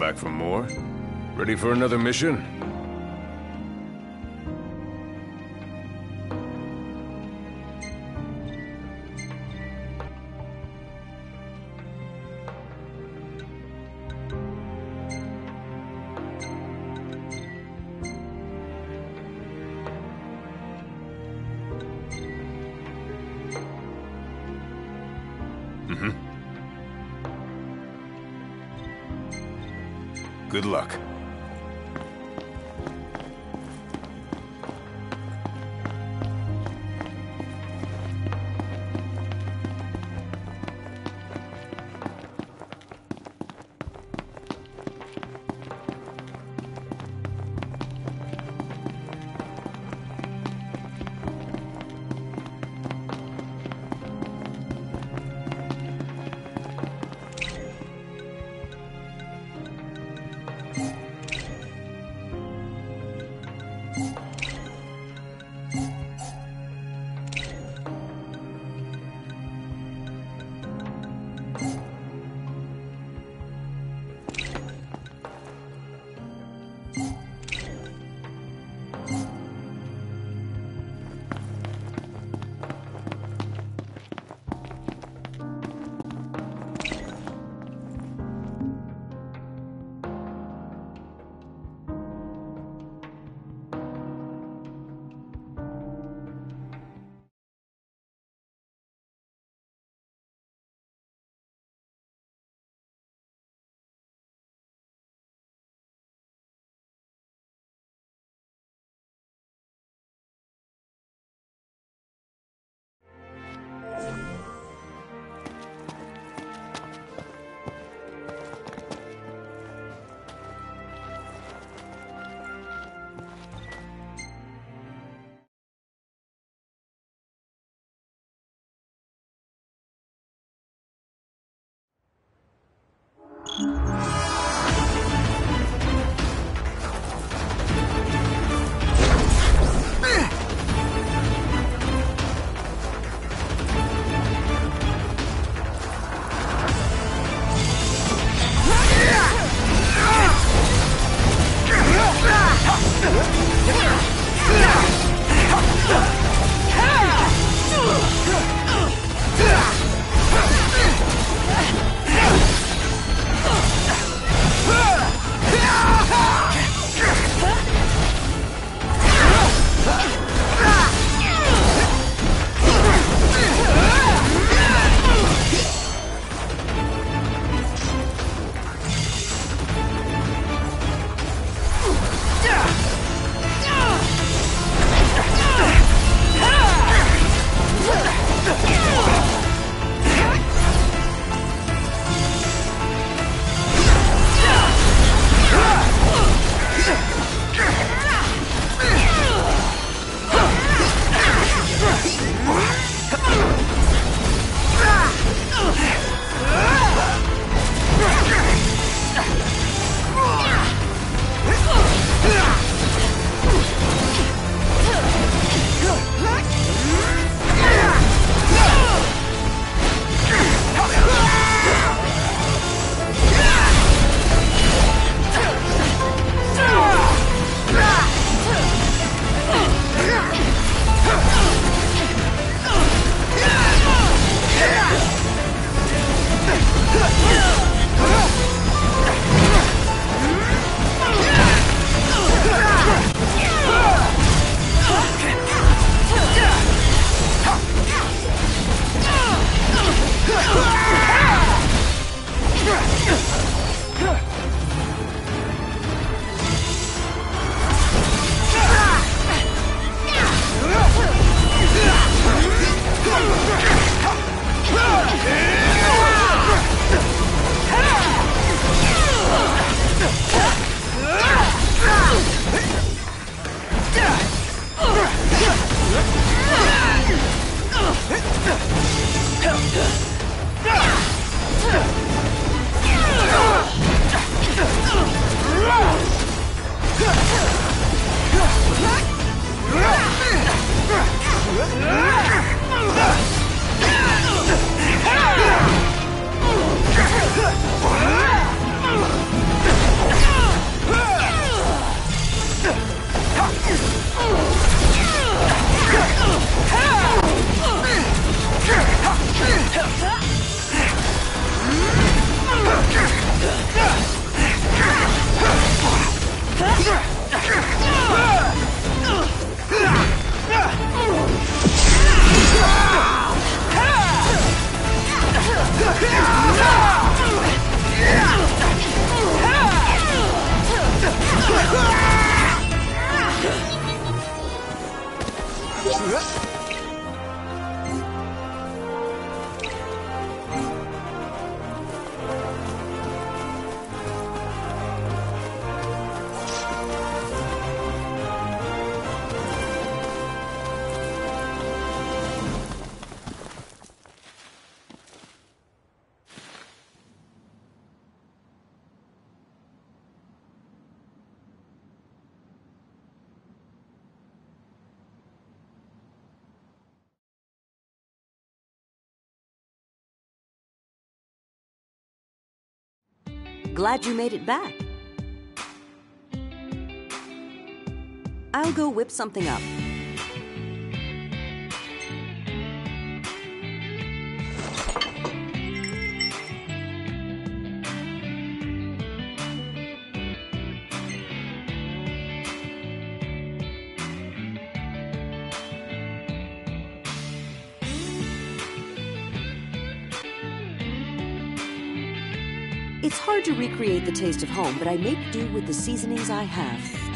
back for more. Ready for another mission? Good luck. Glad you made it back. I'll go whip something up. It's hard to recreate the taste of home, but I make do with the seasonings I have.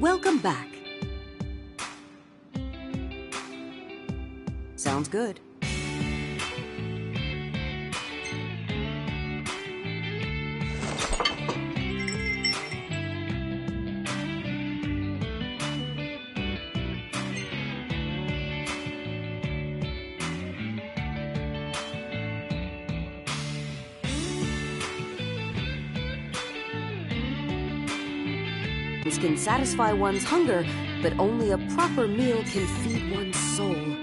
Welcome back. Sounds good. Can satisfy one's hunger, but only a proper meal can feed one's soul.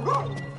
go, go.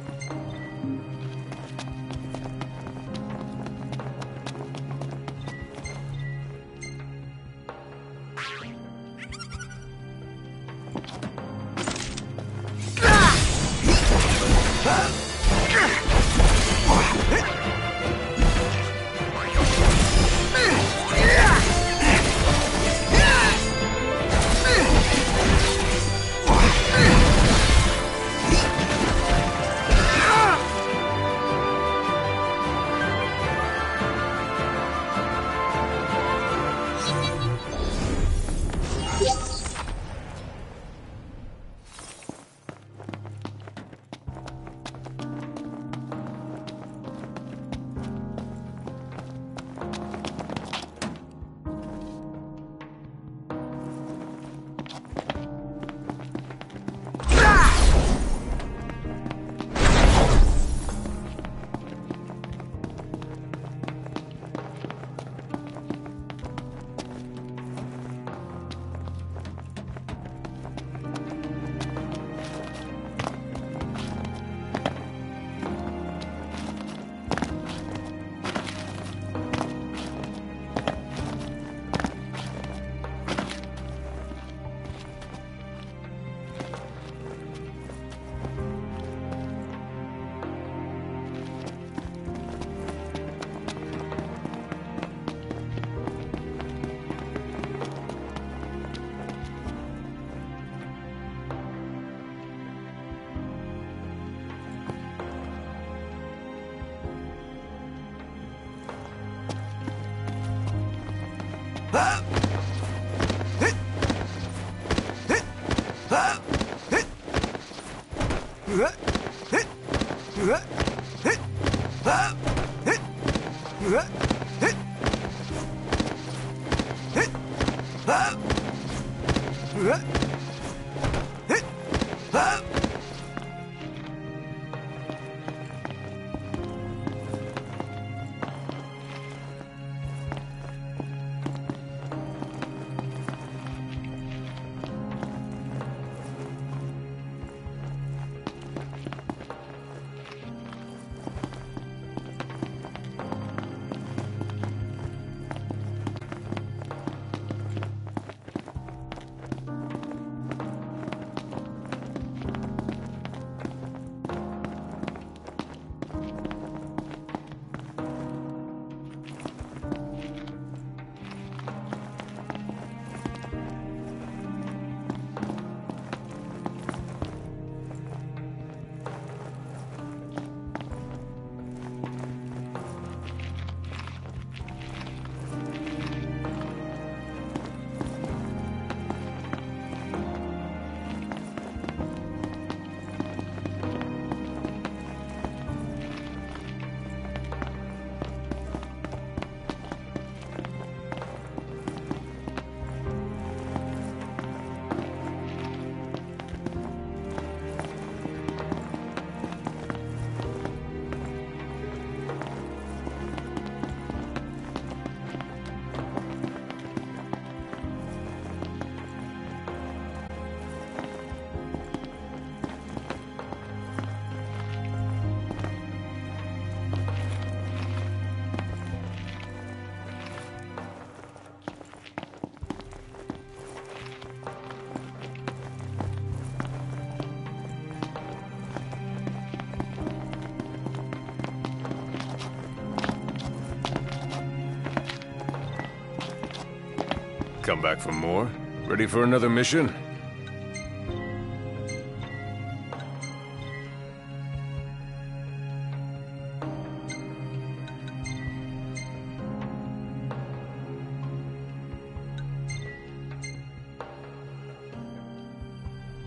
up! Come back for more? Ready for another mission?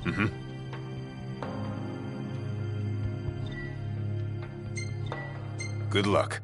Mm-hmm. Good luck.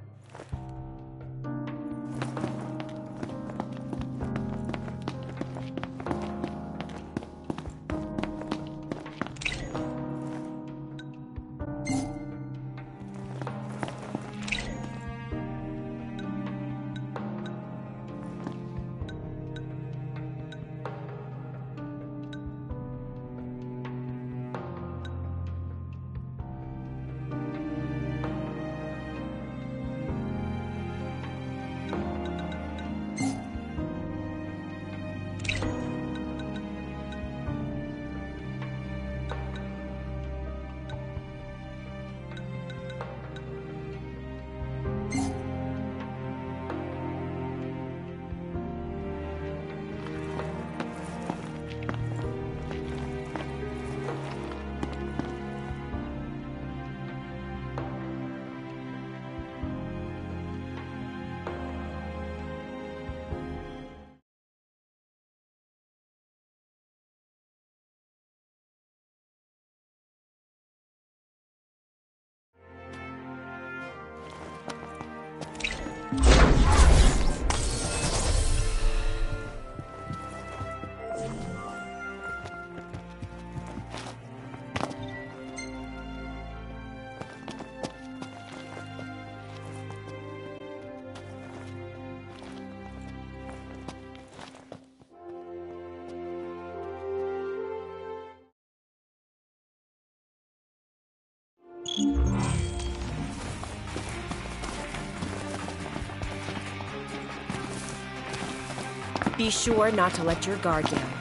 Be sure not to let your guard down.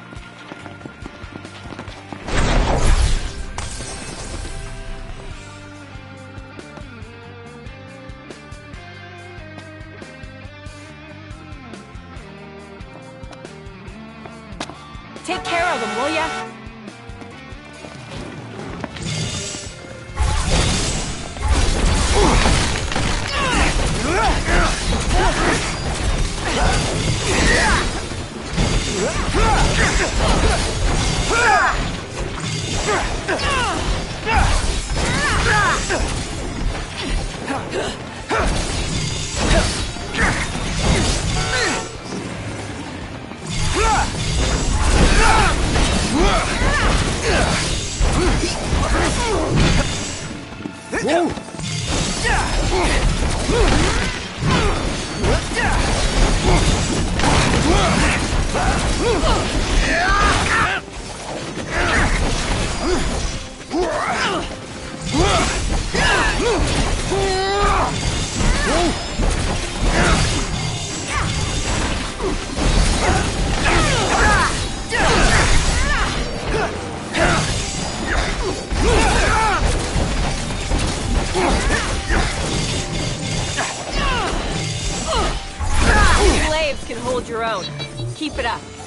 Your own. Keep it up.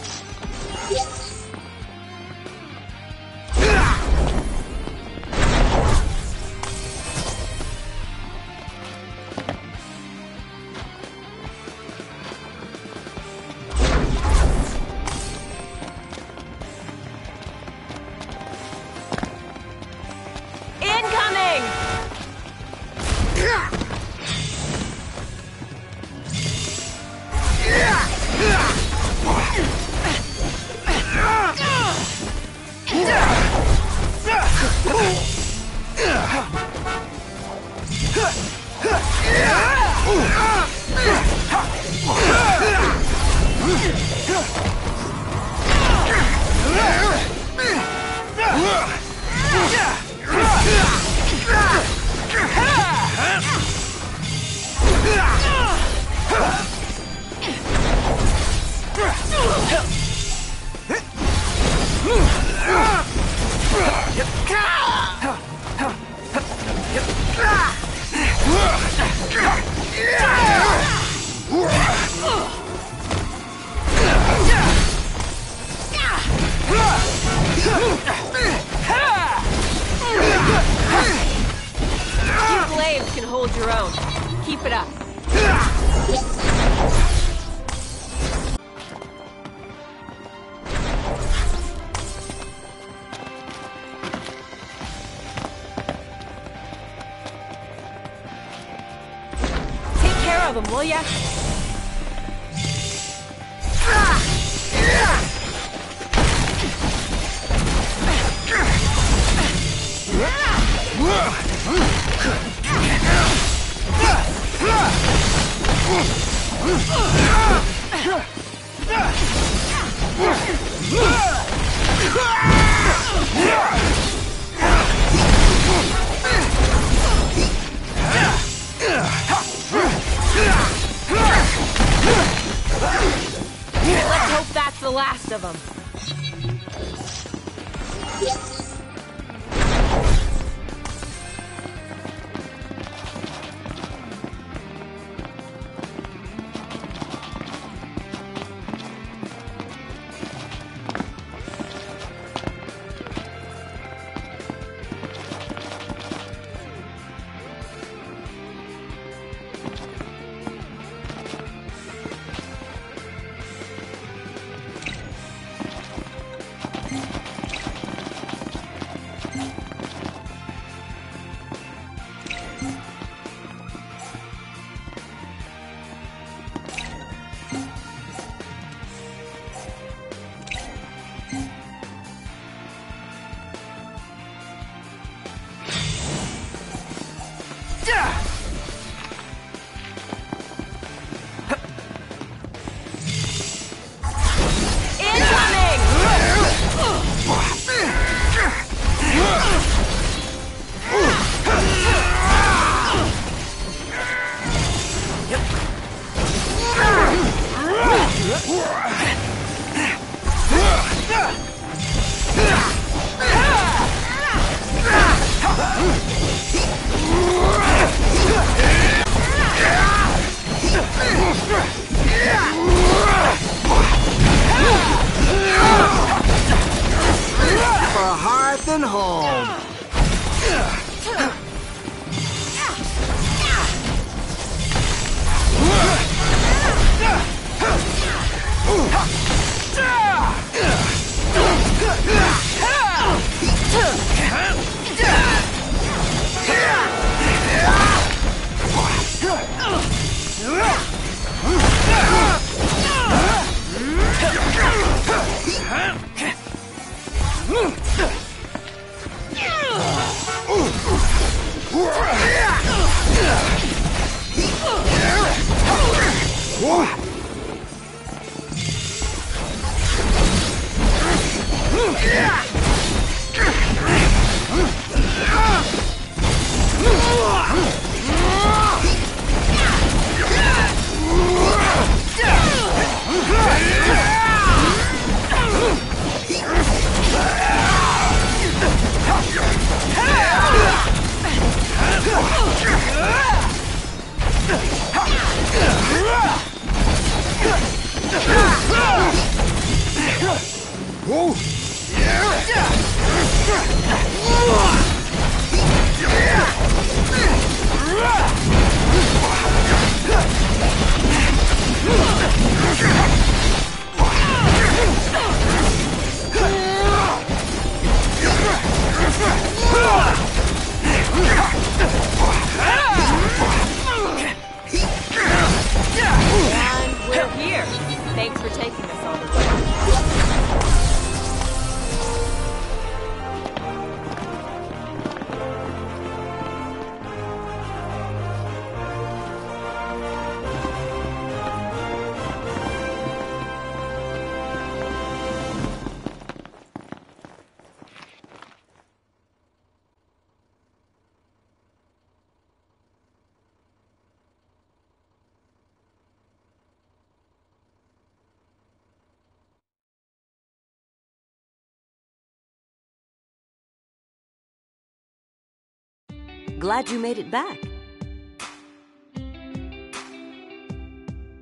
Glad you made it back.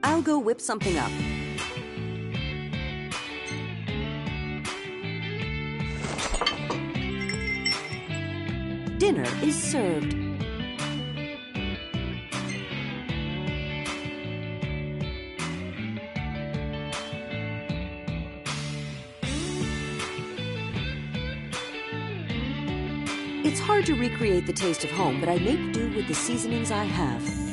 I'll go whip something up. Dinner is served. It's hard to recreate the taste of home, but I make do with the seasonings I have.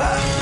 Ah!